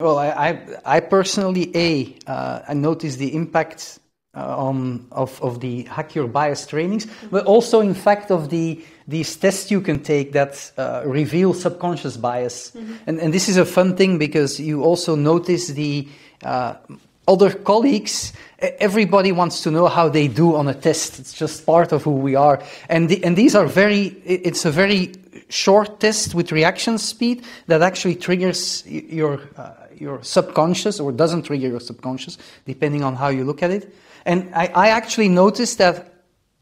Well, I, I, I personally, A, uh, I noticed the impact uh, on, of, of the Hack Your Bias trainings, but also, in fact, of the, these tests you can take that uh, reveal subconscious bias. Mm-hmm. And, and this is a fun thing because you also notice the uh, other colleagues, everybody wants to know how they do on a test. It's just part of who we are. And, the, and these are very, it's a very short test with reaction speed that actually triggers your, uh, your subconscious or doesn't trigger your subconscious, depending on how you look at it. And I, I actually noticed that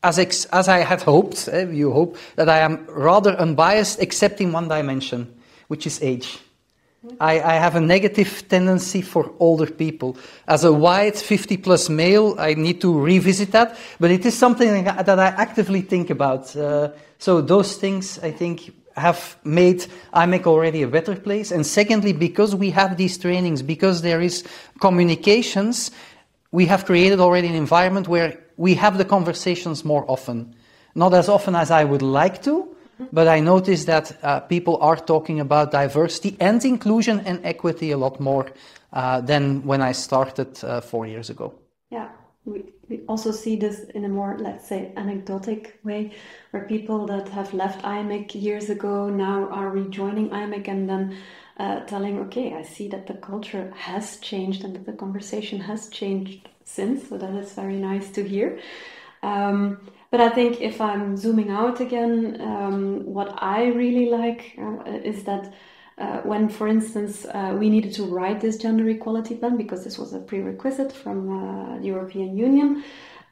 as, ex, as I had hoped, eh, you hope, that I am rather unbiased except in one dimension, which is age. I, I, have a negative tendency for older people. As a white 50 plus male, I need to revisit that, but it is something that I actively think about. Uh, so those things, I think, have made IMEC already a better place. And secondly, because we have these trainings, because there is communications, we have created already an environment where we have the conversations more often. Not as often as I would like to, but I notice that uh, people are talking about diversity and inclusion and equity a lot more uh, than when I started uh, four years ago. Yeah, we, we also see this in a more, let's say, anecdotic way, where people that have left IMEC years ago now are rejoining IMEC and then uh, telling, okay, I see that the culture has changed and that the conversation has changed since, so that is very nice to hear. Um, but I think if I'm zooming out again, um, what I really like uh, is that uh, when, for instance, uh, we needed to write this gender equality plan because this was a prerequisite from uh, the European Union.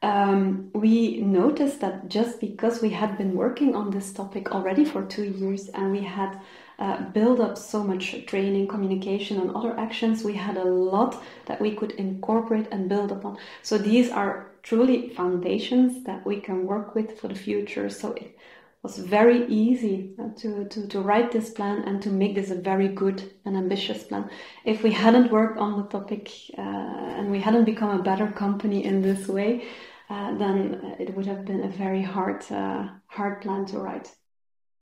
Um, we noticed that just because we had been working on this topic already for two years and we had uh, built up so much training, communication, and other actions, we had a lot that we could incorporate and build upon. So these are truly foundations that we can work with for the future. So it was very easy uh, to, to, to write this plan and to make this a very good and ambitious plan. If we hadn't worked on the topic uh, and we hadn't become a better company in this way, uh, then it would have been a very hard, uh, hard plan to write.